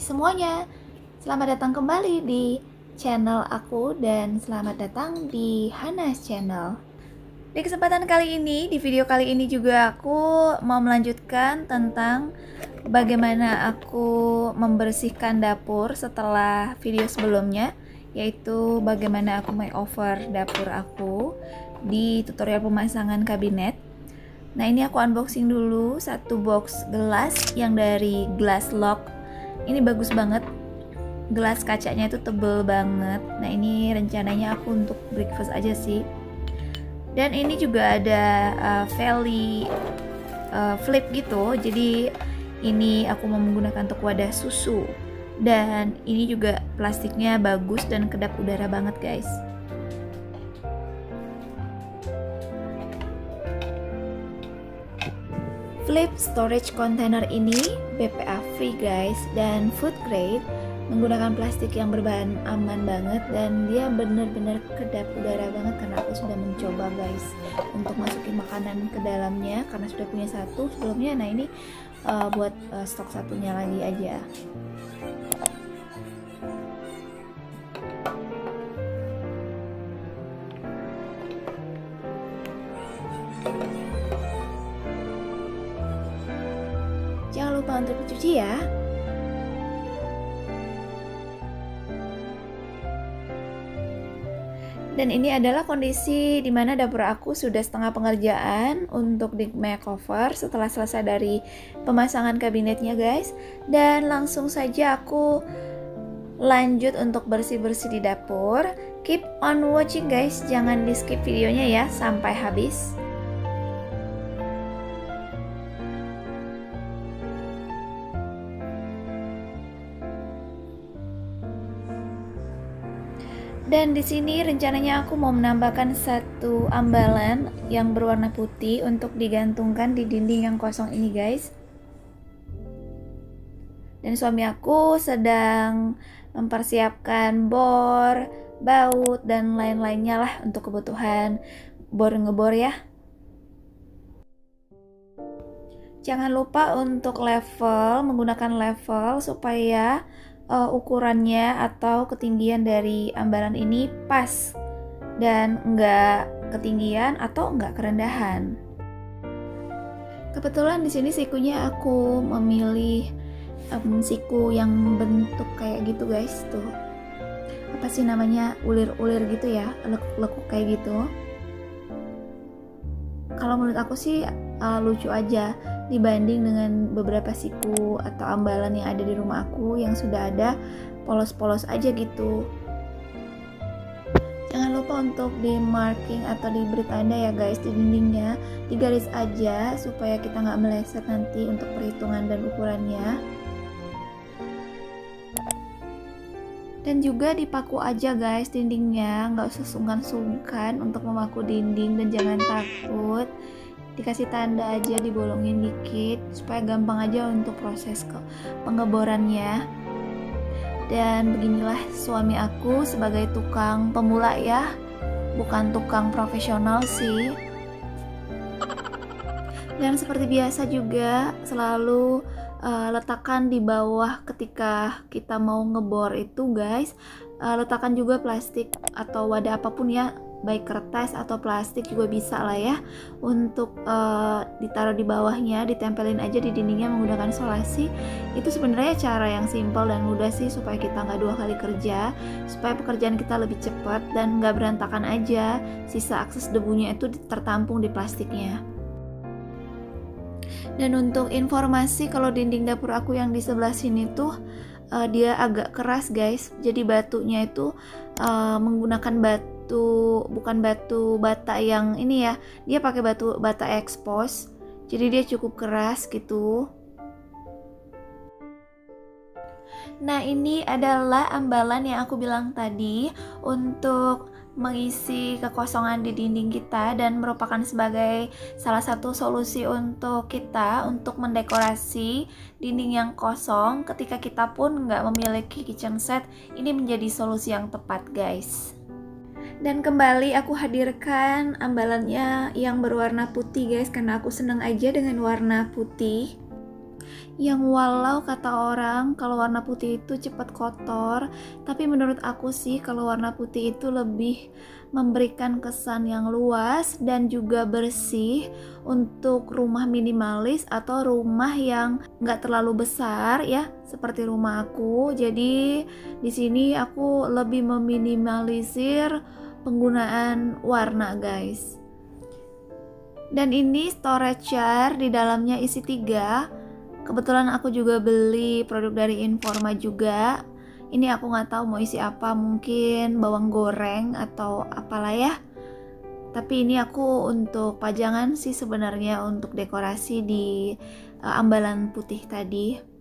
semuanya. Selamat datang kembali di channel aku dan selamat datang di Hanas Channel. Di kesempatan kali ini, di video kali ini juga aku mau melanjutkan tentang Bagaimana aku membersihkan dapur setelah video sebelumnya Yaitu bagaimana aku makeover dapur aku di tutorial pemasangan kabinet. Nah ini aku unboxing dulu satu box gelas yang dari Glass Lock. Ini bagus banget. Gelas kacanya itu tebel banget. Nah ini rencananya aku untuk breakfast aja sih. Dan ini juga ada uh, valley uh, flip gitu. Jadi ini aku mau menggunakan untuk wadah susu. Dan ini juga plastiknya bagus dan kedap udara banget guys. Flip storage container ini BPA free guys dan food grade menggunakan plastik yang berbahan aman banget dan dia bener-bener kedap udara banget karena aku sudah mencoba guys untuk masukin makanan ke dalamnya karena sudah punya satu sebelumnya. Nah ini uh, buat uh, stok satunya lagi aja Dan ini adalah kondisi di mana dapur aku sudah setengah pengerjaan untuk di makeover setelah selesai dari pemasangan kabinetnya guys. Dan langsung saja aku lanjut untuk bersih-bersih di dapur. Keep on watching guys, jangan di skip videonya ya sampai habis. Dan di sini rencananya aku mau menambahkan satu ambalan yang berwarna putih untuk digantungkan di dinding yang kosong ini guys. Dan suami aku sedang mempersiapkan bor, baut, dan lain-lainnya lah untuk kebutuhan bor ngebor ya. Jangan lupa untuk level, menggunakan level supaya uh, ukurannya atau ketinggian dari ambalan ini pas dan enggak ketinggian atau enggak kerendahan. Kebetulan di sini sikunya aku memilih um, siku yang bentuk kayak gitu guys tuh. Apa sih namanya ulir-ulir gitu ya, lekuk-lekuk kayak gitu. Kalau menurut aku sih uh, lucu aja dibanding dengan beberapa siku atau ambalan yang ada di rumah aku yang sudah ada polos-polos aja gitu. Jangan lupa untuk di marking atau di beri tanda ya guys di dindingnya. Di garis aja supaya kita nggak meleset nanti untuk perhitungan dan ukurannya. Dan juga dipaku aja guys dindingnya. Nggak usah sungkan-sungkan untuk memaku dinding dan jangan takut dikasih tanda aja dibolongin dikit supaya gampang aja untuk proses ke pengeborannya. Dan beginilah suami aku sebagai tukang pemula ya. Bukan tukang profesional sih. Dan seperti biasa juga selalu uh, letakkan di bawah ketika kita mau ngebor itu guys. Uh, letakkan juga plastik atau wadah apa pun ya baik kertas atau plastik juga bisa lah ya untuk uh, ditaruh di bawahnya ditempelin aja di dindingnya menggunakan solasi. Itu sebenarnya cara yang simpel dan mudah sih supaya kita nggak dua kali kerja supaya pekerjaan kita lebih cepat dan nggak berantakan aja. Sisa akses debunya itu tertampung di plastiknya. Dan untuk informasi kalau dinding dapur aku yang di sebelah sini tuh uh, dia agak keras guys. Jadi batunya itu uh, menggunakan batu batu bukan batu bata yang ini ya dia pakai batu bata expose jadi dia cukup keras gitu. Nah ini adalah ambalan yang aku bilang tadi untuk mengisi kekosongan di dinding kita dan merupakan sebagai salah satu solusi untuk kita untuk mendekorasi dinding yang kosong. Ketika kita pun nggak memiliki kitchen set ini menjadi solusi yang tepat guys dan kembali aku hadirkan ambalannya yang berwarna putih guys karena aku senang aja dengan warna putih yang walau kata orang kalau warna putih itu cepat kotor, tapi menurut aku sih kalau warna putih itu lebih memberikan kesan yang luas dan juga bersih untuk rumah minimalis atau rumah yang nggak terlalu besar ya seperti rumah aku. Jadi di sini aku lebih meminimalisir penggunaan warna guys. Dan ini storage jar di dalamnya isi tiga. Kebetulan aku juga beli produk dari Informa juga. Ini aku nggak tahu mau isi apa mungkin bawang goreng atau apalah ya. Tapi ini aku untuk pajangan sih sebenarnya untuk dekorasi di uh, ambalan putih tadi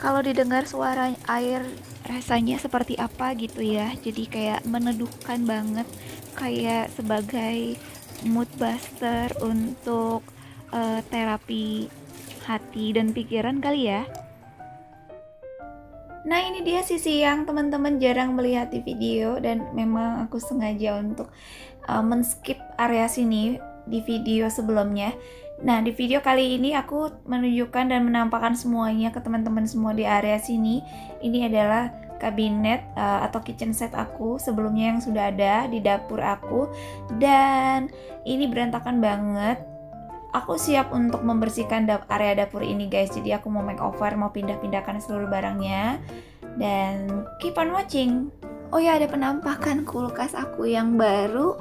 kalau didengar suara air rasanya seperti apa gitu ya jadi kayak meneduhkan banget kayak sebagai mood buster untuk uh, terapi hati dan pikiran kali ya. Nah ini dia sisi yang teman-teman jarang melihat di video dan memang aku sengaja untuk uh, men-skip area sini di video sebelumnya Nah, di video kali ini aku menunjukkan dan menampakkan semuanya ke teman-teman semua di area sini. Ini adalah kabinet uh, atau kitchen set aku sebelumnya yang sudah ada di dapur aku dan ini berantakan banget. Aku siap untuk membersihkan area dapur ini guys. Jadi aku mau makeover, mau pindah-pindahkan seluruh barangnya dan keep on watching. Oh ya, ada penampakan kulkas aku yang baru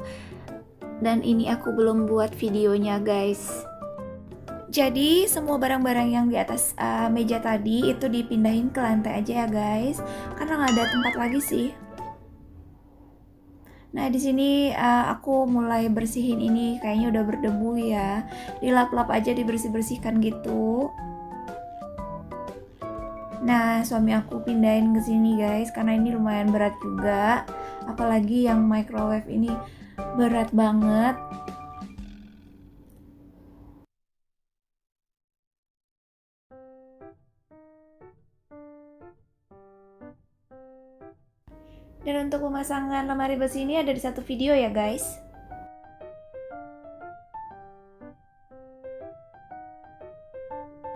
dan ini aku belum buat videonya guys. Jadi semua barang-barang yang di atas uh, meja tadi itu dipindahin ke lantai aja ya guys, karena nggak ada tempat lagi sih. Nah di sini uh, aku mulai bersihin ini. Kayaknya udah berdebu ya, dilap-lap aja dibersih-bersihkan gitu. Nah suami aku pindahin ke sini guys, karena ini lumayan berat juga, apalagi yang microwave ini berat banget pemasangan lemari besi ini ada di satu video ya guys.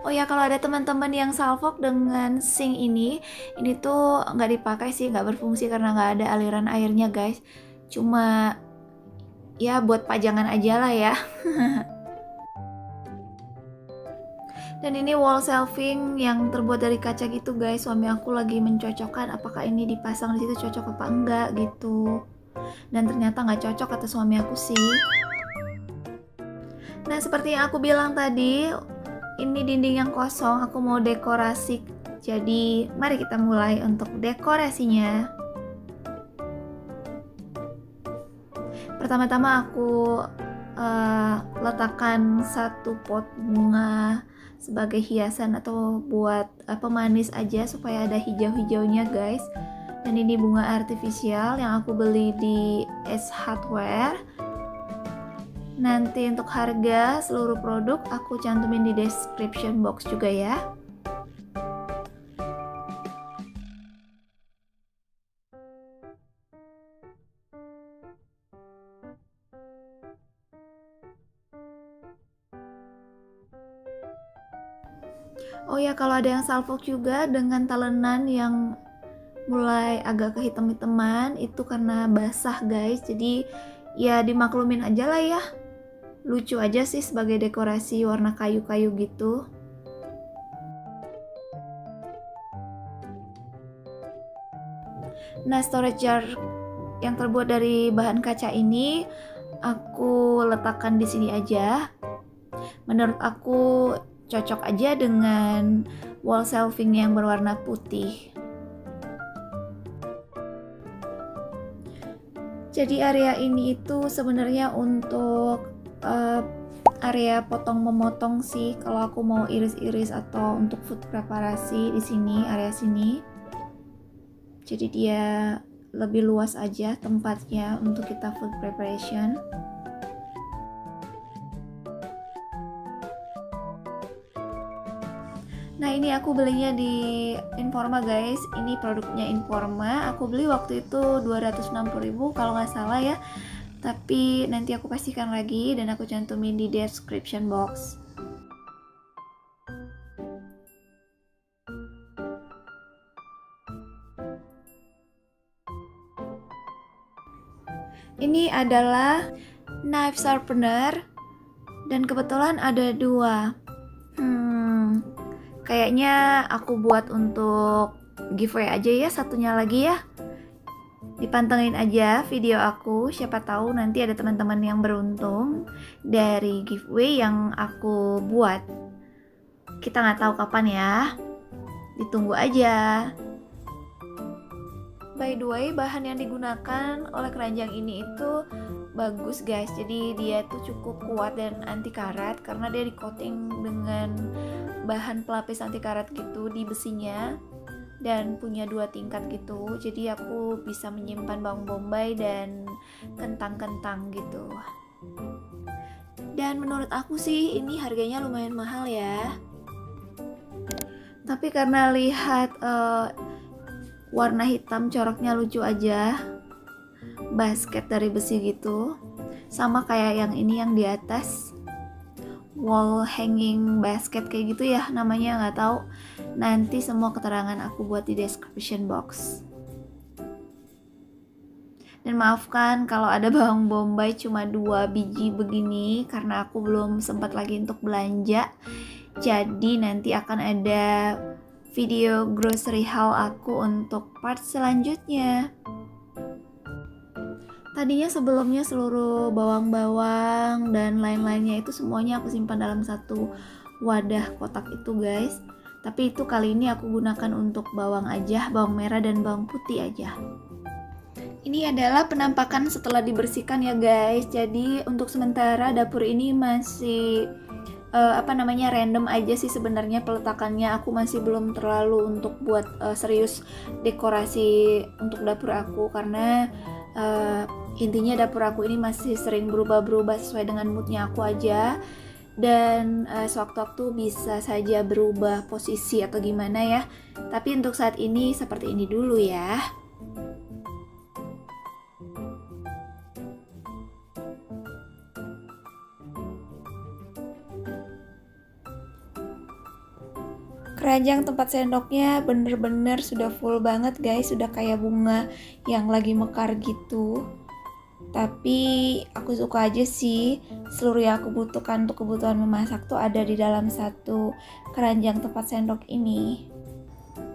Oh ya kalau ada teman-teman yang salvok dengan sink ini, ini tuh nggak dipakai sih, nggak berfungsi karena nggak ada aliran airnya guys. Cuma ya buat pajangan aja lah ya. Dan ini wall shelving yang terbuat dari kaca gitu guys. Suami aku lagi mencocokkan apakah ini dipasang di situ cocok apa enggak gitu. Dan ternyata nggak cocok kata suami aku sih. Nah seperti yang aku bilang tadi, ini dinding yang kosong. Aku mau dekorasi. Jadi mari kita mulai untuk dekorasinya. Pertama-tama aku uh, letakkan satu pot bunga sebagai hiasan atau buat uh, pemanis aja supaya ada hijau-hijaunya guys. Dan ini bunga artifisial yang aku beli di S Hardware. Nanti untuk harga seluruh produk aku cantumin di description box juga ya ya kalau ada yang salvo juga dengan talenan yang mulai agak kehitam-hitaman itu karena basah guys. Jadi ya dimaklumin aja lah ya. Lucu aja sih sebagai dekorasi warna kayu-kayu gitu. Nah storage jar yang terbuat dari bahan kaca ini aku letakkan di sini aja. Menurut aku cocok aja dengan wall shelving yang berwarna putih. Jadi area ini itu sebenarnya untuk uh, area potong memotong sih kalau aku mau iris-iris atau untuk food preparasi di sini area sini. Jadi dia lebih luas aja tempatnya untuk kita food preparation. Ini aku belinya di Informa guys. Ini produknya Informa. Aku beli waktu itu 260.000 kalau nggak salah ya. Tapi nanti aku pastikan lagi Dan aku cantumin di description box. Ini adalah knife sharpener Dan kebetulan ada dua Kayaknya aku buat untuk giveaway aja ya satunya lagi ya. Dipantengin aja video aku, siapa tahu nanti ada teman-teman yang beruntung dari giveaway yang aku buat. Kita nggak tahu kapan ya. Ditunggu aja. By the way, bahan yang digunakan oleh keranjang ini itu bagus guys. Jadi dia tuh cukup kuat dan anti karat karena dia di coating dengan bahan pelapis anti karat gitu di besinya dan punya dua tingkat gitu. Jadi aku bisa menyimpan bawang bombay dan kentang-kentang gitu. Dan menurut aku sih ini harganya lumayan mahal ya. Tapi karena lihat uh, warna hitam coraknya lucu aja basket dari besi gitu sama kayak yang ini yang di atas wall hanging basket kayak gitu ya namanya nggak tahu. Nanti semua keterangan aku buat di description box. Dan maafkan kalau ada bawang bombay cuma dua biji begini karena aku belum sempat lagi untuk belanja. Jadi nanti akan ada video grocery haul aku untuk part selanjutnya Tadinya sebelumnya seluruh bawang-bawang dan lain-lainnya itu semuanya aku simpan dalam satu wadah kotak itu guys. Tapi itu kali ini aku gunakan untuk bawang aja, bawang merah dan bawang putih aja. Ini adalah penampakan setelah dibersihkan ya guys. Jadi untuk sementara dapur ini masih uh, apa namanya random aja sih sebenarnya peletakannya aku masih belum terlalu untuk buat uh, serius dekorasi untuk dapur aku karena uh, intinya dapur aku ini masih sering berubah-berubah sesuai dengan moodnya aku aja. Dan uh, sewaktu-waktu bisa saja berubah posisi atau gimana ya. Tapi untuk saat ini seperti ini dulu ya. Keranjang tempat sendoknya bener-bener sudah full banget guys. Sudah kayak bunga yang lagi mekar gitu tapi aku suka aja sih seluruh yang aku butuhkan untuk kebutuhan memasak tuh ada di dalam satu keranjang tempat sendok ini.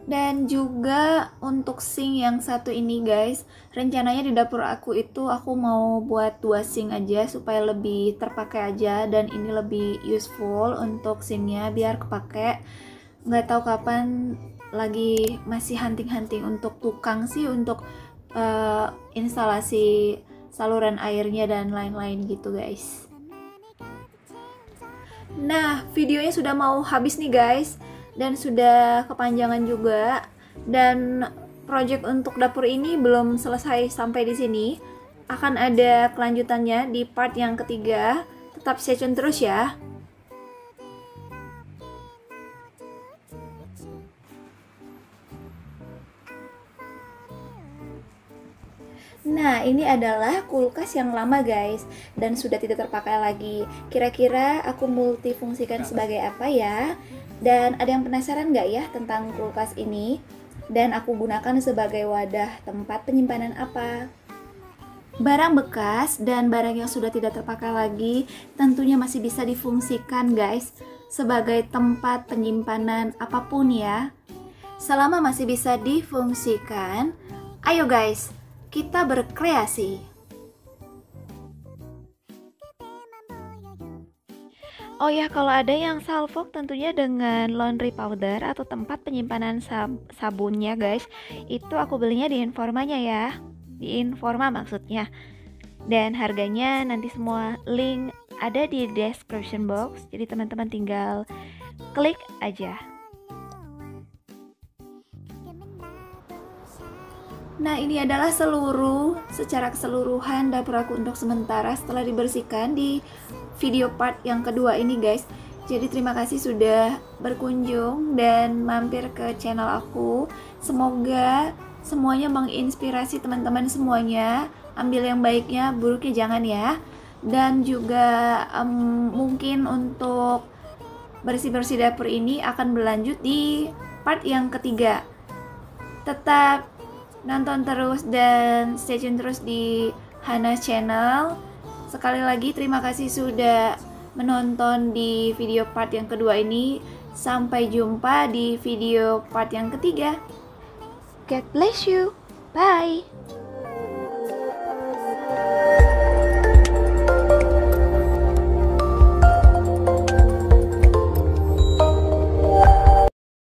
Dan juga untuk sink yang satu ini guys rencananya di dapur aku itu aku mau buat dua sink aja supaya lebih terpakai aja dan ini lebih useful untuk sinknya biar kepake. Nggak tahu kapan lagi masih hunting-hunting untuk tukang sih untuk uh, instalasi saluran airnya dan lain-lain gitu guys. Nah videonya sudah mau habis nih guys. Dan sudah kepanjangan juga. Dan project untuk dapur ini belum selesai sampai di sini. Akan ada kelanjutannya di part yang ketiga. Tetap stay tune terus ya Nah, ini adalah kulkas yang lama guys dan sudah tidak terpakai lagi. Kira-kira aku multifungsikan sebagai apa ya? Dan ada yang penasaran nggak ya tentang kulkas ini? Dan aku gunakan sebagai wadah tempat penyimpanan apa? Barang bekas dan barang yang sudah tidak terpakai lagi tentunya masih bisa difungsikan guys sebagai tempat penyimpanan apa pun ya. Selama masih bisa difungsikan, ayo guys, kita berkreasi. Oh ya, kalau ada yang salfok tentunya dengan laundry powder atau tempat penyimpanan sab sabunnya guys, itu aku belinya di Informanya ya. Di Informa maksudnya. Dan harganya nanti semua link ada di description box. Jadi teman-teman tinggal klik aja. Nah ini adalah seluruh secara keseluruhan dapur aku untuk sementara setelah dibersihkan di video part yang kedua ini guys. Jadi terima kasih sudah berkunjung dan mampir ke channel aku. Semoga semuanya menginspirasi teman-teman semuanya. Ambil yang baiknya buruknya jangan ya. Dan juga um, mungkin untuk bersih-bersih dapur ini akan berlanjut di part yang ketiga. Tetap nonton terus dan stay tune terus di Hana Channel. Sekali lagi terima kasih sudah menonton di video part yang kedua ini. Sampai jumpa di video part yang ketiga. God bless you. Bye.